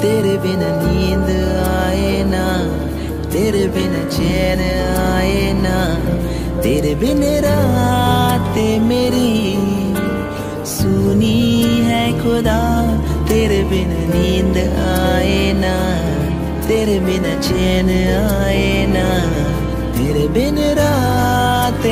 तेरे बिना नींद आए ना, तेरे बिना चैन आए ना, तेरे बिन रात मेरी सुनी है खुदा, तेरे बिन नींद आए ना, तेरे बिना चैन आए ना, तेरे बिन रात